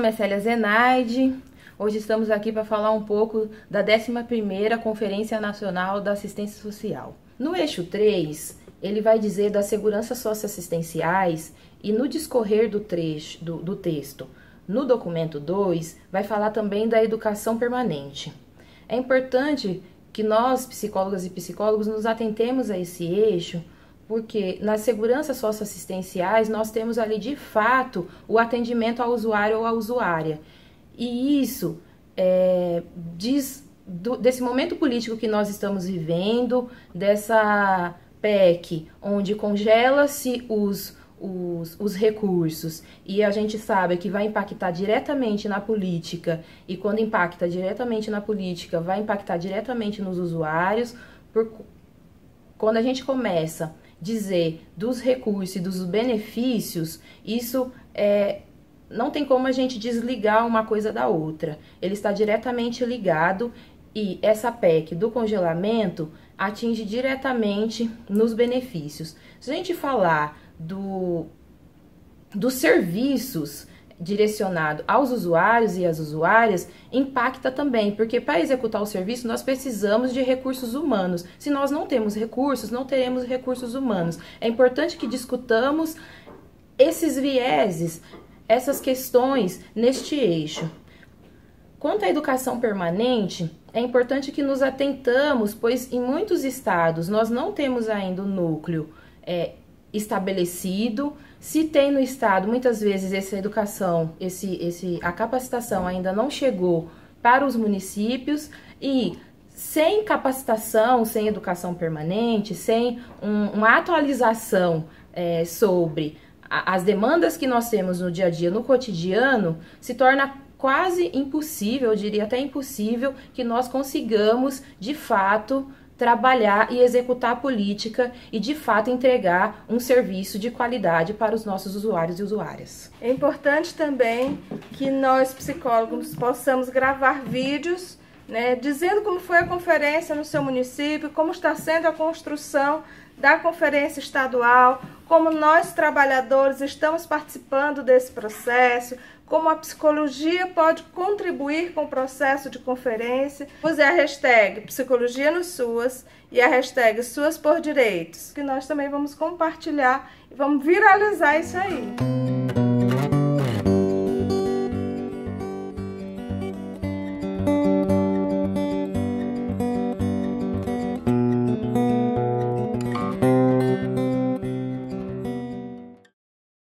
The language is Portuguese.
é Célia Zenaide. Hoje estamos aqui para falar um pouco da 11ª Conferência Nacional da Assistência Social. No eixo 3, ele vai dizer das seguranças socioassistenciais e no discorrer do, trecho, do, do texto, no documento 2, vai falar também da educação permanente. É importante que nós, psicólogas e psicólogos, nos atentemos a esse eixo, porque nas seguranças socioassistenciais nós temos ali de fato o atendimento ao usuário ou à usuária. E isso é, diz do, desse momento político que nós estamos vivendo, dessa PEC, onde congela-se os, os, os, recursos e a gente sabe que vai impactar diretamente na política, e quando impacta diretamente na política, vai impactar diretamente nos usuários. Por, quando a gente começa dizer dos recursos e dos benefícios, isso é, não tem como a gente desligar uma coisa da outra. Ele está diretamente ligado e essa PEC do congelamento atinge diretamente nos benefícios. Se a gente falar do, dos serviços direcionado aos usuários e às usuárias impacta também, porque para executar o serviço nós precisamos de recursos humanos. Se nós não temos recursos, não teremos recursos humanos. É importante que discutamos esses vieses, essas questões neste eixo. Quanto à educação permanente, é importante que nos atentamos, pois em muitos estados nós não temos ainda o núcleo é, estabelecido. Se tem no estado, muitas vezes essa educação, esse, esse, a capacitação ainda não chegou para os municípios e sem capacitação, sem educação permanente, sem um, uma atualização é, sobre as demandas que nós temos no dia a dia, no cotidiano, se torna quase impossível, eu diria até impossível, que nós consigamos de fato trabalhar e executar a política e de fato entregar um serviço de qualidade para os nossos usuários e usuárias. É importante também que nós psicólogos possamos gravar vídeos né, dizendo como foi a conferência no seu município, como está sendo a construção da conferência estadual, como nós trabalhadores estamos participando desse processo, como a psicologia pode contribuir com o processo de conferência. Use a hashtag Psicologia no SUAS e a hashtag SUAS por Direitos, que nós também vamos compartilhar e vamos viralizar isso aí.